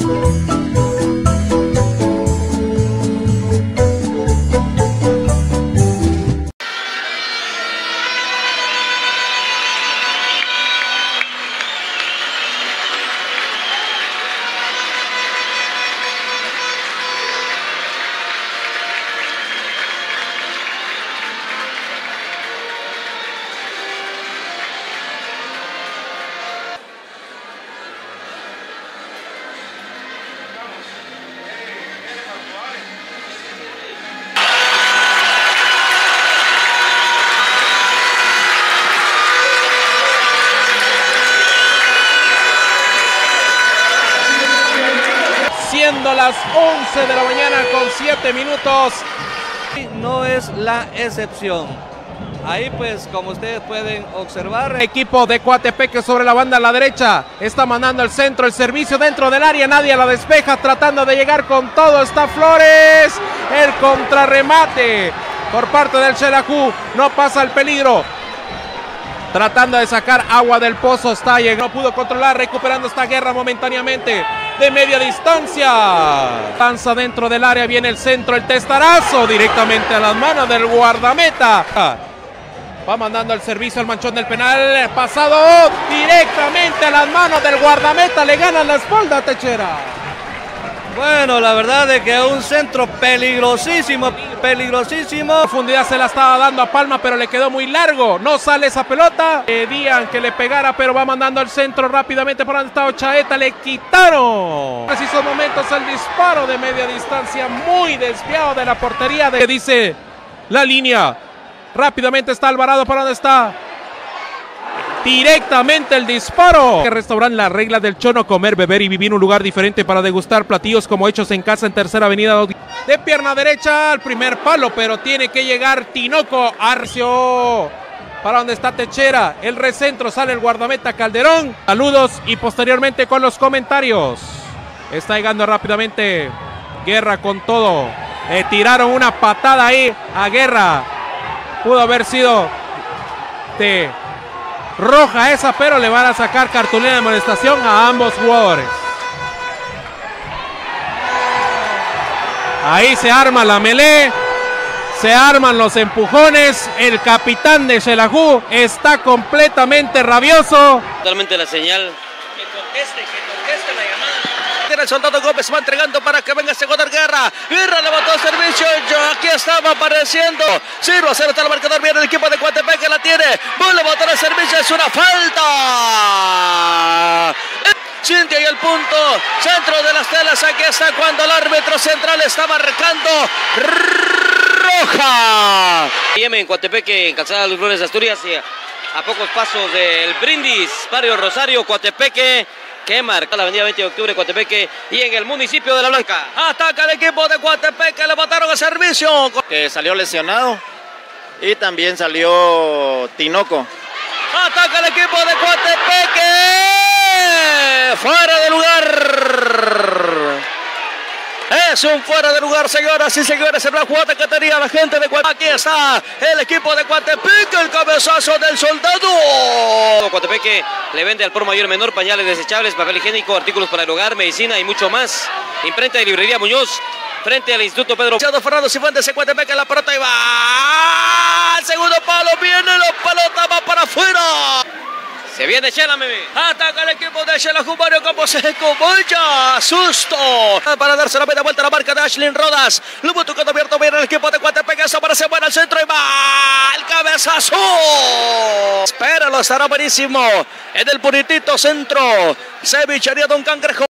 Música Siendo las 11 de la mañana con 7 minutos. No es la excepción. Ahí pues, como ustedes pueden observar, Equipo de Coatepeque sobre la banda a la derecha. Está mandando el centro, el servicio dentro del área. Nadie la despeja, tratando de llegar con todo. Está Flores. El contrarremate por parte del Xelajú. No pasa el peligro. Tratando de sacar agua del pozo. Llegando. No pudo controlar. Recuperando esta guerra momentáneamente. De media distancia. Lanza dentro del área. Viene el centro. El testarazo. Directamente a las manos del guardameta. Va mandando el servicio al manchón del penal. Pasado directamente a las manos del guardameta. Le gana la espalda a Techera. bueno, la verdad es que un centro peligrosísimo, peligrosísimo. Profundidad se la estaba dando a Palma, pero le quedó muy largo. No sale esa pelota. Pedían que le pegara, pero va mandando el centro rápidamente por donde estaba Chaeta. Le quitaron. Precisos momentos el disparo de media distancia, muy desviado de la portería. De, dice la línea. Rápidamente está Alvarado por donde está. Directamente el disparo. Que restauran la regla del chono, comer, beber y vivir en un lugar diferente para degustar platillos como hechos en casa en Tercera Avenida. De pierna derecha al primer palo, pero tiene que llegar Tinoco Arcio. Para donde está Techera, el recentro sale el guardameta Calderón. Saludos y posteriormente con los comentarios. Está llegando rápidamente Guerra con todo. Le tiraron una patada ahí a Guerra. Pudo haber sido de roja esa, pero le van a sacar cartulina de molestación a ambos jugadores. Ahí se arma la melee, se arman los empujones. El capitán de Xelajú está completamente rabioso. Totalmente la señal. Que conteste, que conteste la llamada. Tiene el soldado Gómez, va entregando para que venga Segunda Guerra. Guerra levantó servicio. Yo aquí estaba apareciendo. 0 a 0 está el marcador. Viene el equipo de Coatepeque, la tiene. Va a levantar el servicio. Es una falta. Siente ahí el punto. Centro de las telas. Aquí está cuando el árbitro central está marcando. Roja. Yemen, Coatepeque, en Calzada de los Flores de Asturias. A, a pocos pasos del Brindis, Barrio Rosario, Coatepeque. Que marca la avenida 20 de octubre, Coatepeque. Y en el municipio de La Blanca. Ataca el equipo de Coatepeque. Levantaron el servicio. que salió lesionado y también salió Tinoco. Ataca el equipo de Coatepeque. Fuera de lugar. Fuera de lugar, señoras y señores. El jugada que tenía la gente de. Aquí está el equipo de Coatepeque. El cabezazo del soldado. Coatepeque le vende al por mayor menor pañales desechables, papel higiénico, artículos para el hogar, medicina y mucho más. Imprenta de librería Muñoz, frente al Instituto Pedro. Fernando Cifuentes se Coatepeque la pelota y va. Al segundo palo viene la pelota, va para afuera. Se viene Chela, meme. Ataca el equipo de Xelajú, Mario Campos Seco, vaya susto. Para darse la media vuelta a la marca de Ashlyn Rodas. Lo tocando abierto, viene el equipo de Coatepeque, eso parece bueno al centro y va el cabezazo. Espéralo, estará buenísimo. En el puritito centro, cevichería Don Cangrejo.